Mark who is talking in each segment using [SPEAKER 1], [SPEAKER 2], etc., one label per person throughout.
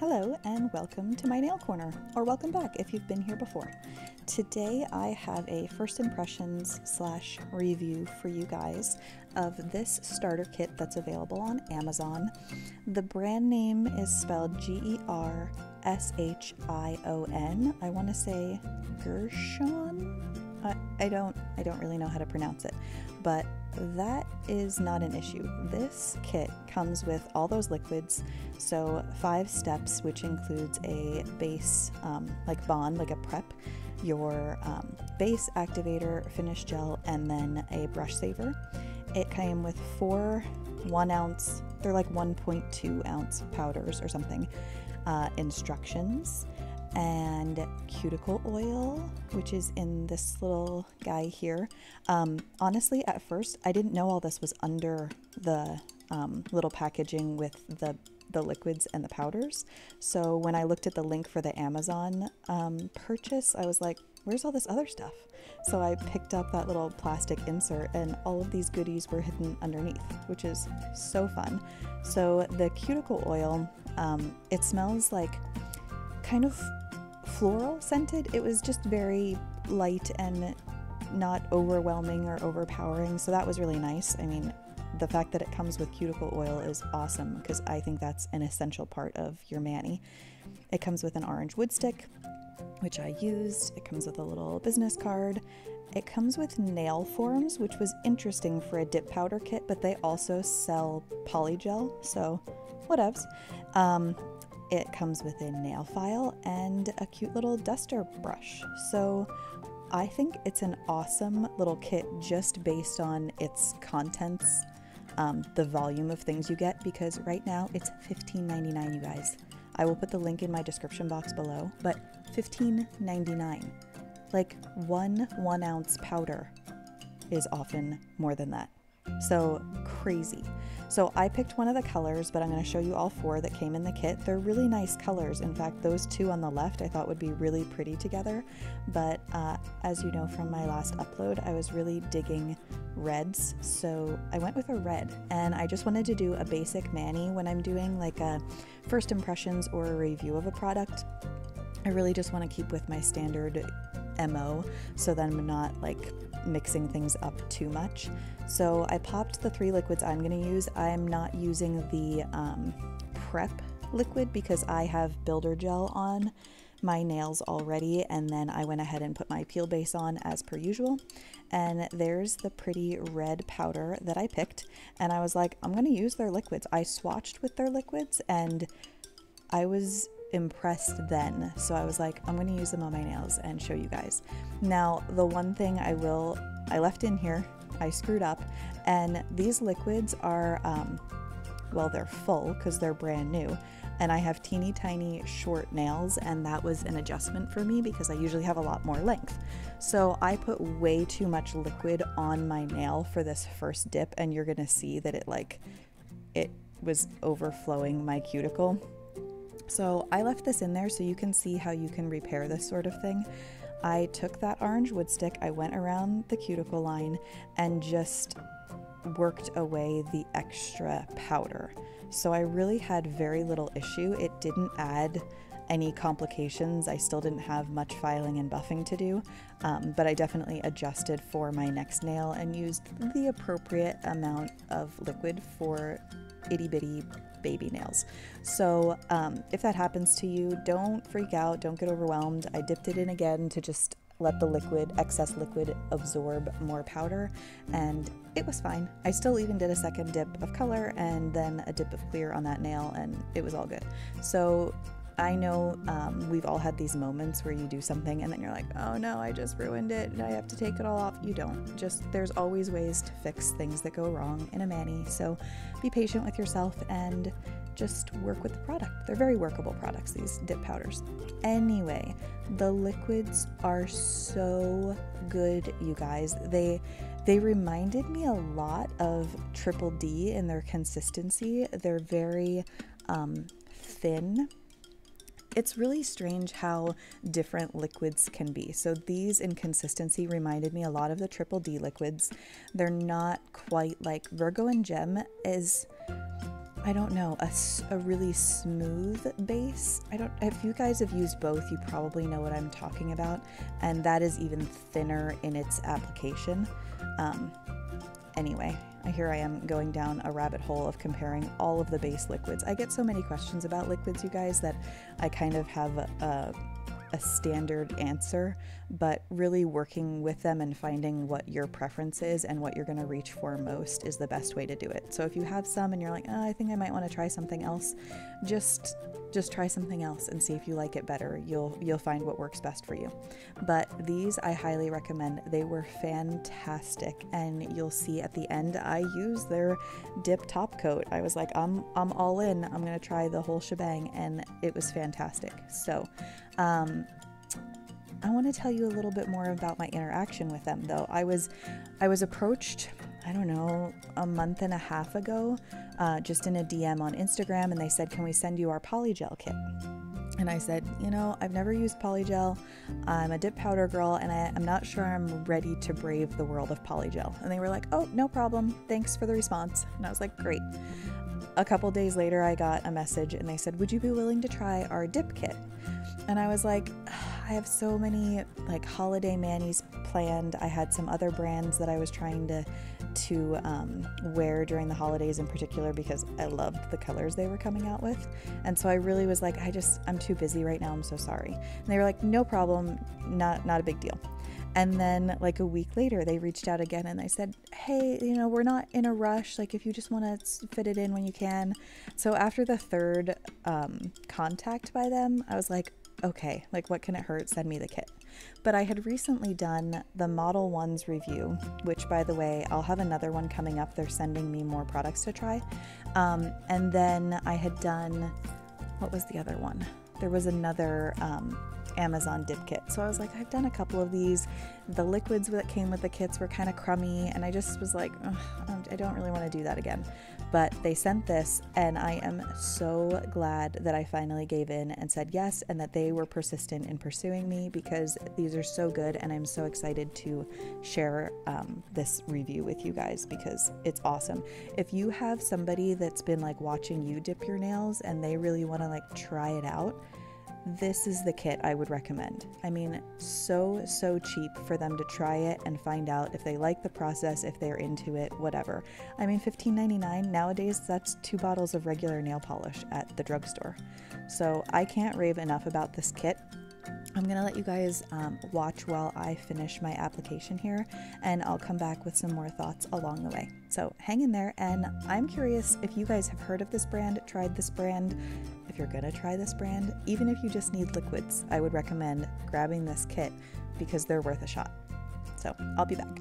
[SPEAKER 1] Hello and welcome to my nail corner, or welcome back if you've been here before. Today I have a first impressions slash review for you guys of this starter kit that's available on Amazon. The brand name is spelled G E R S H I O N. I want to say Gershon. I, don't I don't really know how to pronounce it, but that is not an issue. This kit comes with all those liquids, so five steps, which includes a base, um, like bond, like a prep, your um, base activator, finish gel, and then a brush saver. It came with four one ounce, they're like 1.2 ounce powders or something, uh, instructions and cuticle oil, which is in this little guy here. Um, honestly, at first, I didn't know all this was under the um, little packaging with the the liquids and the powders. So when I looked at the link for the Amazon um, purchase, I was like, where's all this other stuff? So I picked up that little plastic insert and all of these goodies were hidden underneath, which is so fun. So the cuticle oil, um, it smells like kind of floral scented. It was just very light and not overwhelming or overpowering, so that was really nice. I mean, the fact that it comes with cuticle oil is awesome because I think that's an essential part of your mani. It comes with an orange wood stick, which I used. It comes with a little business card. It comes with nail forms, which was interesting for a dip powder kit, but they also sell polygel, so whatevs. Um, it comes with a nail file and a cute little duster brush. So I think it's an awesome little kit just based on its contents, um, the volume of things you get, because right now it's $15.99, you guys. I will put the link in my description box below, but $15.99. Like one one ounce powder is often more than that. So crazy. So I picked one of the colors, but I'm going to show you all four that came in the kit. They're really nice colors. In fact, those two on the left I thought would be really pretty together. But uh, as you know from my last upload, I was really digging reds. So I went with a red and I just wanted to do a basic mani when I'm doing like a first impressions or a review of a product. I really just want to keep with my standard MO so that I'm not like mixing things up too much. So I popped the three liquids I'm going to use. I'm not using the um, prep liquid because I have builder gel on my nails already and then I went ahead and put my peel base on as per usual and there's the pretty red powder that I picked and I was like I'm gonna use their liquids I swatched with their liquids and I was impressed then. So I was like, I'm to use them on my nails and show you guys. Now, the one thing I will, I left in here, I screwed up, and these liquids are, um, well, they're full because they're brand new. And I have teeny tiny short nails, and that was an adjustment for me because I usually have a lot more length. So I put way too much liquid on my nail for this first dip, and you're gonna see that it like, it was overflowing my cuticle so I left this in there so you can see how you can repair this sort of thing. I took that orange wood stick, I went around the cuticle line and just worked away the extra powder. So I really had very little issue. It didn't add any complications. I still didn't have much filing and buffing to do, um, but I definitely adjusted for my next nail and used the appropriate amount of liquid for itty bitty baby nails. So um, if that happens to you, don't freak out, don't get overwhelmed. I dipped it in again to just let the liquid, excess liquid, absorb more powder, and it was fine. I still even did a second dip of color and then a dip of clear on that nail, and it was all good. So I know um, we've all had these moments where you do something and then you're like, oh no, I just ruined it and I have to take it all off. You don't. Just there's always ways to fix things that go wrong in a mani. So be patient with yourself and just work with the product. They're very workable products, these dip powders. Anyway, the liquids are so good, you guys. They they reminded me a lot of Triple D in their consistency. They're very um, thin it's really strange how different liquids can be. So these in consistency reminded me a lot of the Triple D liquids. They're not quite like Virgo and Gem is I don't know, a, a really smooth base. I don't, if you guys have used both, you probably know what I'm talking about. And that is even thinner in its application. Um, anyway, here I am going down a rabbit hole of comparing all of the base liquids. I get so many questions about liquids, you guys, that I kind of have a, a standard answer, but really working with them and finding what your preference is and what you're going to reach for most is the best way to do it. So if you have some and you're like, oh, I think I might want to try something else, just just try something else and see if you like it better. You'll you'll find what works best for you. But these I highly recommend. They were fantastic and you'll see at the end I use their dip top coat. I was like, I'm I'm all in. I'm going to try the whole shebang and it was fantastic. So, um, I want to tell you a little bit more about my interaction with them though. I was I was approached I don't know, a month and a half ago, uh, just in a DM on Instagram, and they said, Can we send you our polygel kit? And I said, You know, I've never used polygel. I'm a dip powder girl, and I, am not sure I'm ready to brave the world of polygel. And they were like, Oh, no problem. Thanks for the response. And I was like, Great. A couple days later, I got a message, and they said, Would you be willing to try our dip kit? And I was like, I have so many like holiday manis planned. I had some other brands that I was trying to to um, wear during the holidays in particular because I loved the colors they were coming out with. And so I really was like, I just, I'm too busy right now. I'm so sorry. And they were like, no problem. Not, not a big deal. And then, like a week later, they reached out again and they said, Hey, you know, we're not in a rush. Like, if you just want to fit it in when you can. So, after the third um, contact by them, I was like, Okay, like, what can it hurt? Send me the kit. But I had recently done the Model Ones review, which, by the way, I'll have another one coming up. They're sending me more products to try. Um, and then I had done, what was the other one? There was another um, Amazon dip kit. So I was like, I've done a couple of these. The liquids that came with the kits were kind of crummy, and I just was like, I don't really want to do that again. But they sent this, and I am so glad that I finally gave in and said yes, and that they were persistent in pursuing me because these are so good, and I'm so excited to share um, this review with you guys because it's awesome. If you have somebody that's been like watching you dip your nails and they really want to like try it out, this is the kit I would recommend. I mean, so, so cheap for them to try it and find out if they like the process, if they're into it, whatever. I mean, $15.99 nowadays, that's two bottles of regular nail polish at the drugstore. So I can't rave enough about this kit. I'm to let you guys um, watch while I finish my application here, and I'll come back with some more thoughts along the way. So hang in there, and I'm curious if you guys have heard of this brand, tried this brand. If you're to try this brand, even if you just need liquids, I would recommend grabbing this kit because they're worth a shot. So I'll be back.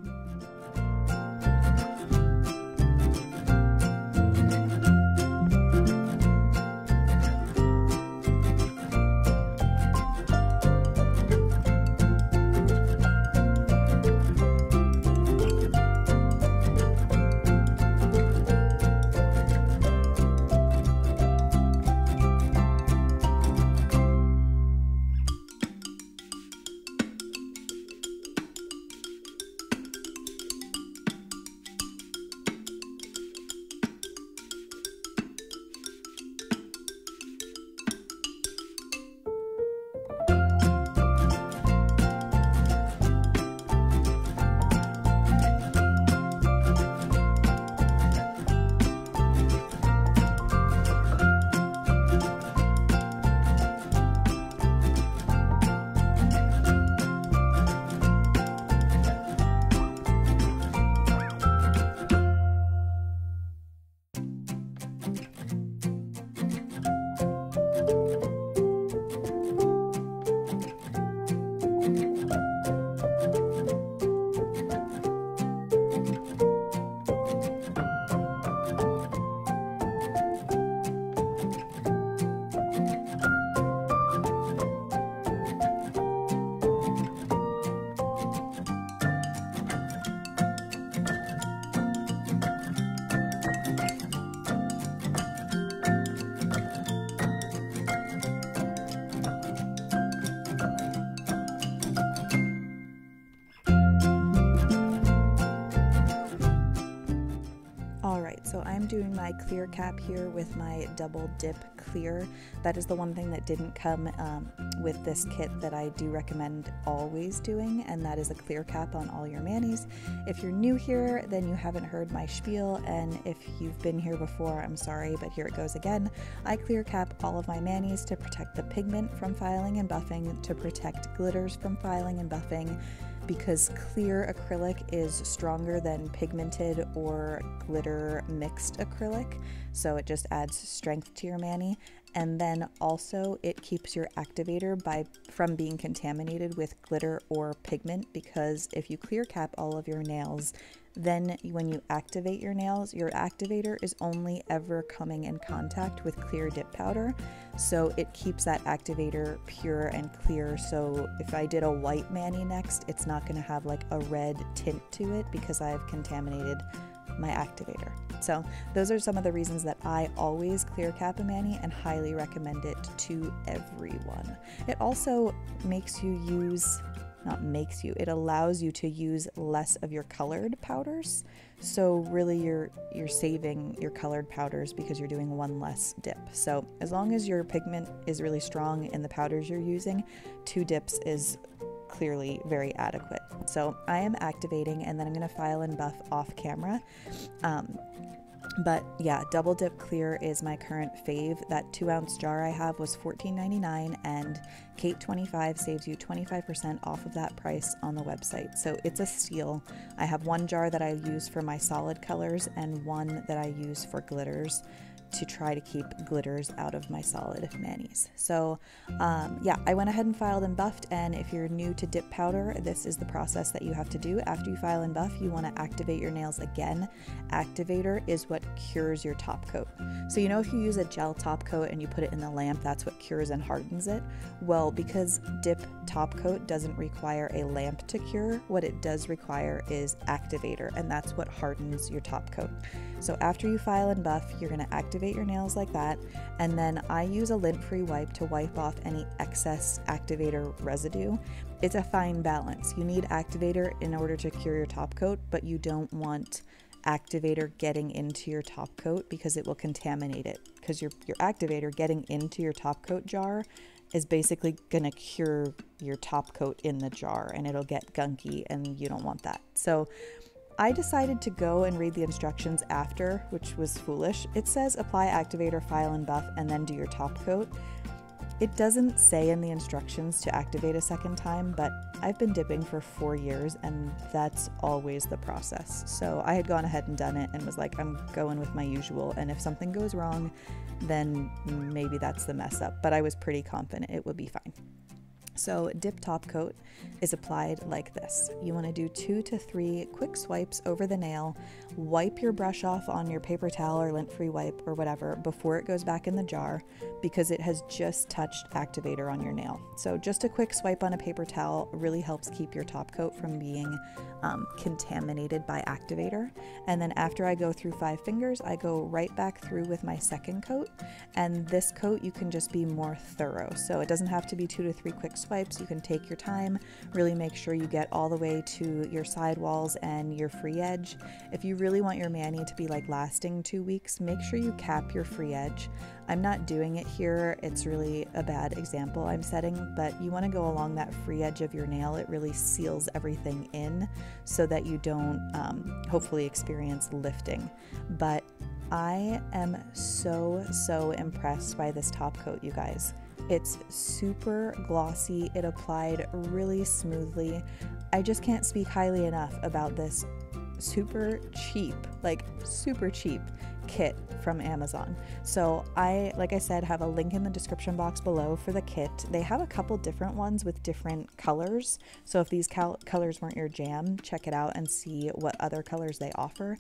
[SPEAKER 1] I'm doing my clear cap here with my double dip clear. That is the one thing that didn't come um, with this kit that I do recommend always doing, and that is a clear cap on all your manis. If you're new here, then you haven't heard my spiel, and if you've been here before, I'm sorry, but here it goes again. I clear cap all of my manis to protect the pigment from filing and buffing, to protect glitters from filing and buffing, because clear acrylic is stronger than pigmented or glitter mixed acrylic, so it just adds strength to your mani. And then also it keeps your activator by from being contaminated with glitter or pigment because if you clear cap all of your nails, then when you activate your nails, your activator is only ever coming in contact with clear dip powder. So it keeps that activator pure and clear. So if I did a white mani next, it's not going to have like a red tint to it because I've contaminated my activator. So those are some of the reasons that I always clear cap a mani and highly recommend it to everyone. It also makes you use not makes you it allows you to use less of your colored powders so really you're you're saving your colored powders because you're doing one less dip so as long as your pigment is really strong in the powders you're using two dips is clearly very adequate so i am activating and then i'm going to file and buff off camera um, but yeah, double dip clear is my current fave. That two ounce jar I have was $14.99 and Kate 25 saves you 25% off of that price on the website. So it's a steal. I have one jar that I use for my solid colors and one that I use for glitters to try to keep glitters out of my solid manis. So um, yeah, I went ahead and filed and buffed and if you're new to dip powder, this is the process that you have to do. After you file and buff, you want to activate your nails again. Activator is what cures your top coat. So you know if you use a gel top coat and you put it in the lamp, that's what cures and hardens it? Well, because dip top coat doesn't require a lamp to cure, what it does require is activator and that's what hardens your top coat. So after you file and buff, you're going to activate your nails like that. And then I use a lint free wipe to wipe off any excess activator residue. It's a fine balance. You need activator in order to cure your top coat, but you don't want activator getting into your top coat because it will contaminate it. Because your, your activator getting into your top coat jar is basically going to cure your top coat in the jar and it'll get gunky and you don't want that. So I decided to go and read the instructions after, which was foolish. It says apply activator, file, and buff, and then do your top coat. It doesn't say in the instructions to activate a second time, but I've been dipping for four years and that's always the process. So I had gone ahead and done it and was like, I'm going with my usual. And if something goes wrong, then maybe that's the mess up. But I was pretty confident it would be fine. So dip top coat is applied like this. You want to do two to three quick swipes over the nail, wipe your brush off on your paper towel or lint free wipe or whatever before it goes back in the jar because it has just touched activator on your nail. So just a quick swipe on a paper towel really helps keep your top coat from being um, contaminated by activator. And then after I go through five fingers, I go right back through with my second coat. And this coat, you can just be more thorough. So it doesn't have to be two to three quick swipes. You can take your time, really make sure you get all the way to your sidewalls and your free edge. If you really want your mani to be like lasting two weeks, make sure you cap your free edge. I'm not doing it here, it's really a bad example I'm setting, but you want to go along that free edge of your nail. It really seals everything in so that you don't um, hopefully experience lifting. But I am so, so impressed by this top coat, you guys. It's super glossy, it applied really smoothly. I just can't speak highly enough about this super cheap, like super cheap kit from Amazon. So I, like I said, have a link in the description box below for the kit. They have a couple different ones with different colors. So if these colors weren't your jam, check it out and see what other colors they offer.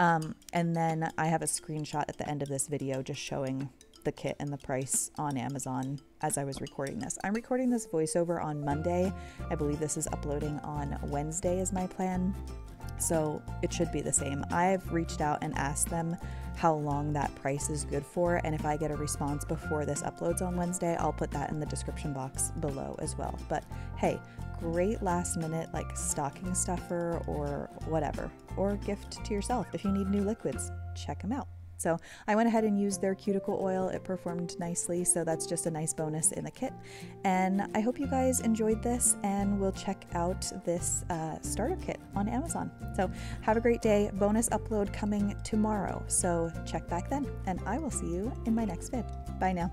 [SPEAKER 1] Um, and then I have a screenshot at the end of this video just showing the kit and the price on Amazon as I was recording this. I'm recording this voiceover on Monday. I believe this is uploading on Wednesday is my plan. so it should be the same. I've reached out and asked them how long that price is good for, and if I get a response before this uploads on Wednesday, I'll put that in the description box below as well. But hey, great last minute like stocking stuffer or whatever, or gift to yourself if you need new liquids. Check them out. So I went ahead and used their cuticle oil. It performed nicely, so that's just a nice bonus in the kit. And I hope you guys enjoyed this, and we'll check out this uh, starter kit on Amazon. So have a great day. Bonus upload coming tomorrow, so check back then, and I will see you in my next vid. Bye now.